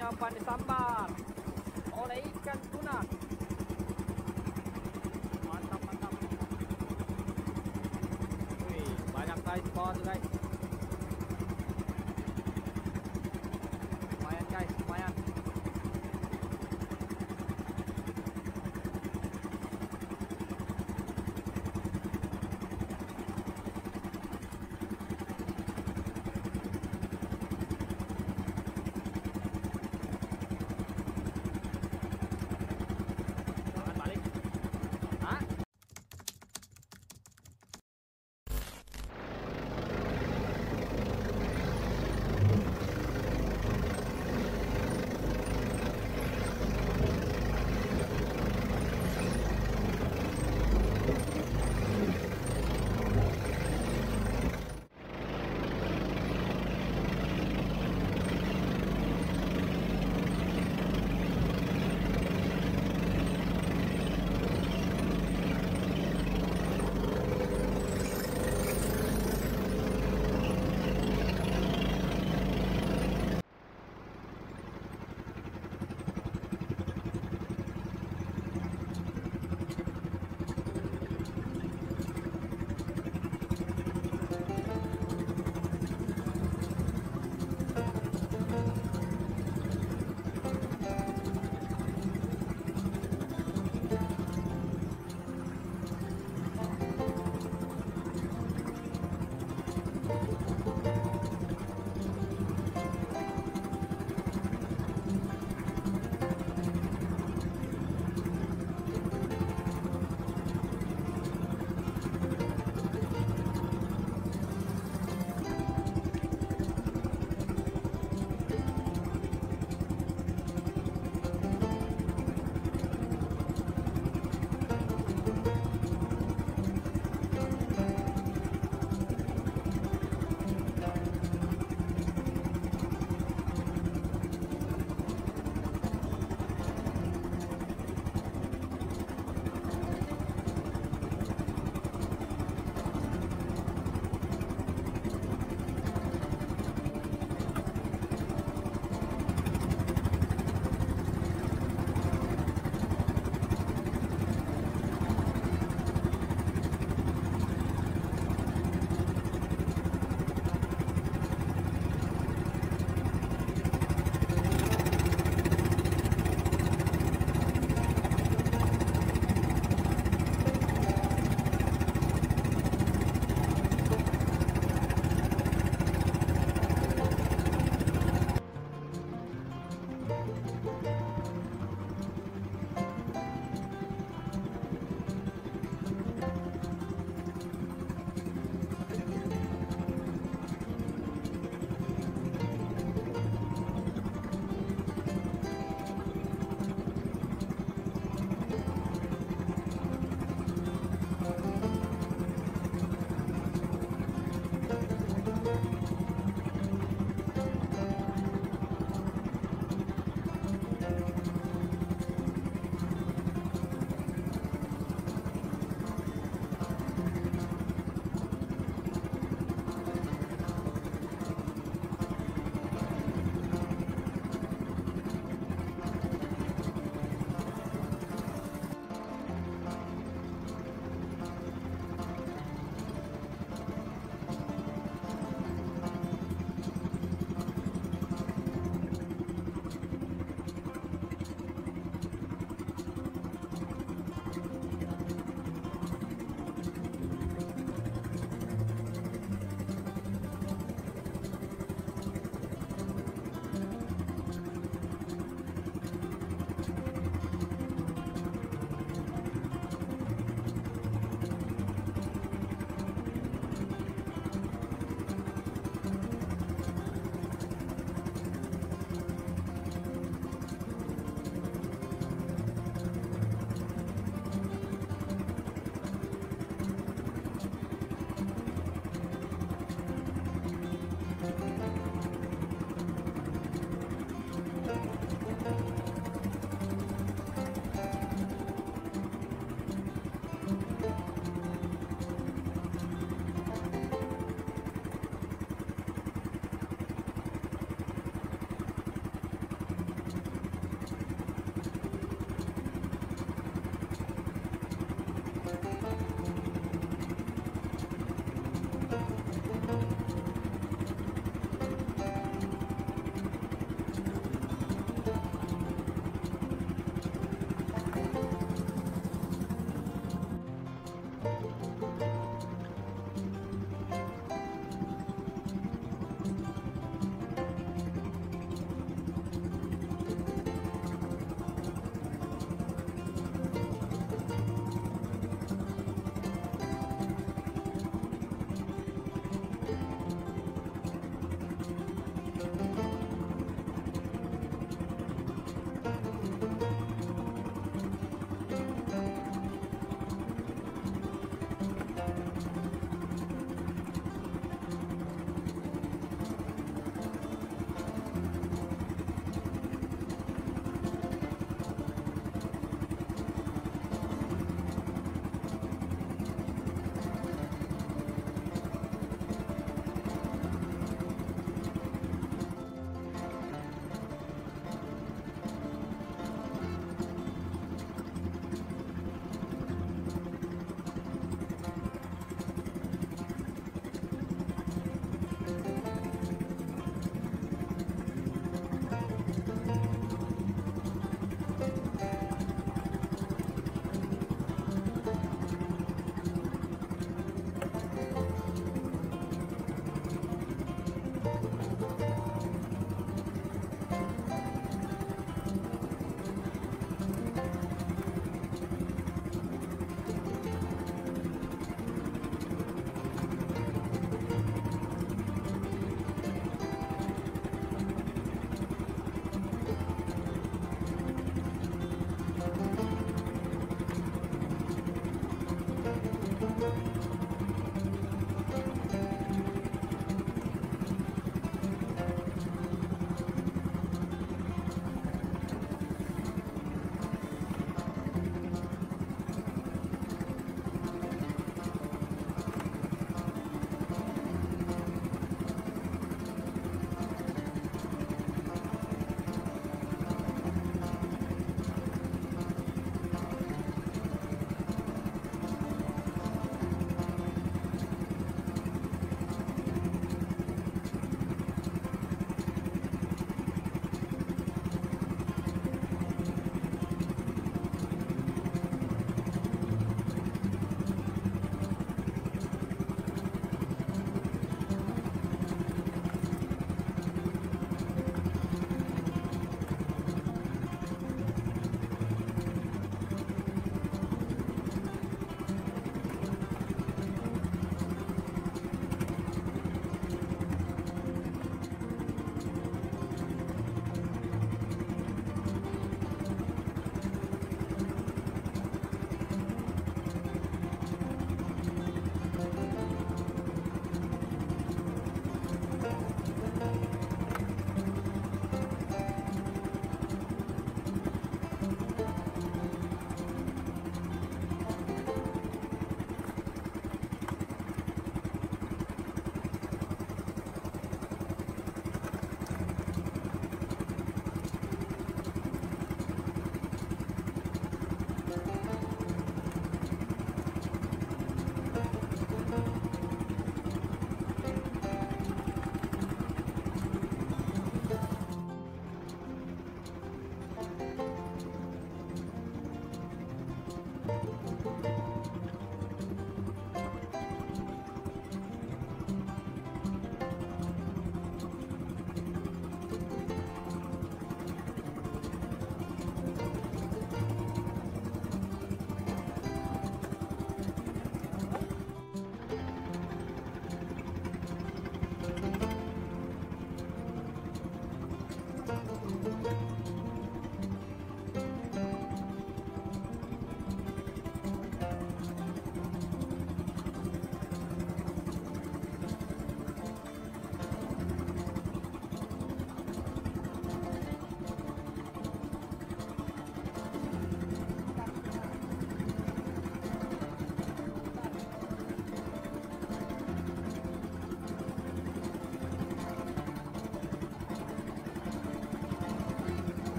umpan disambar oleh ikan tuna. Mantap mantap. Wih, banyak guys bawah guys.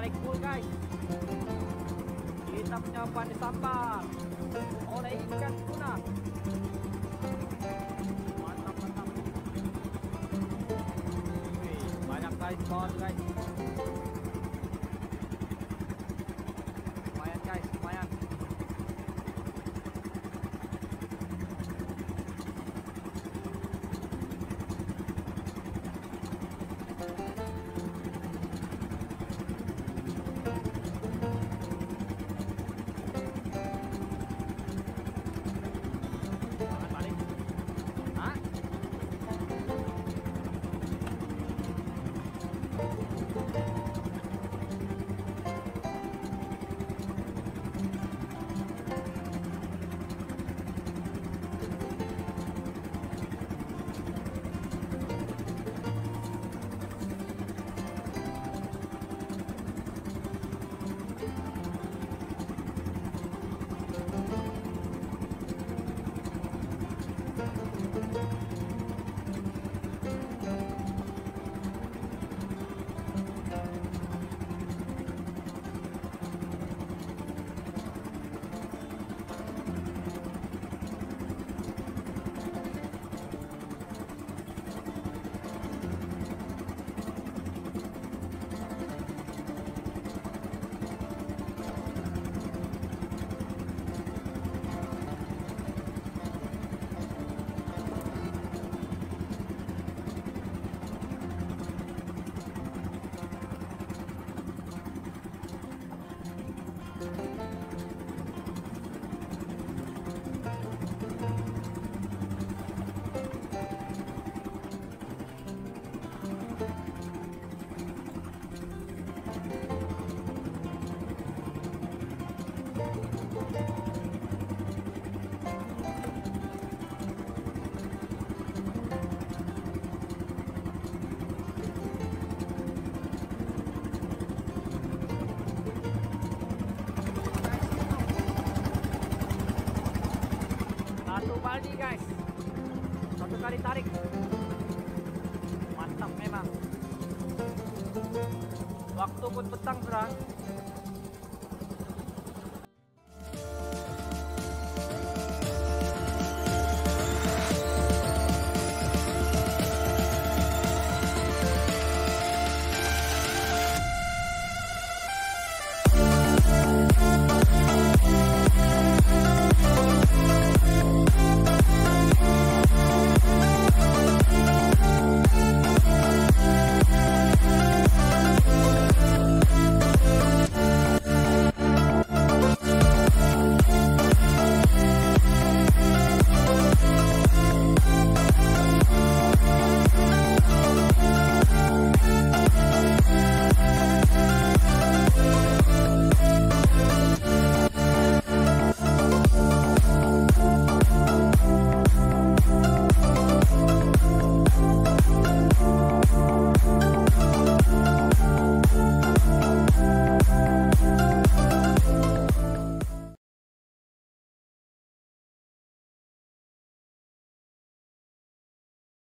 tarik full guys. Kita punya umpan disambar oleh ikan tuna mantap mantap. Wih, banyak guys guys Waktu pun petang serang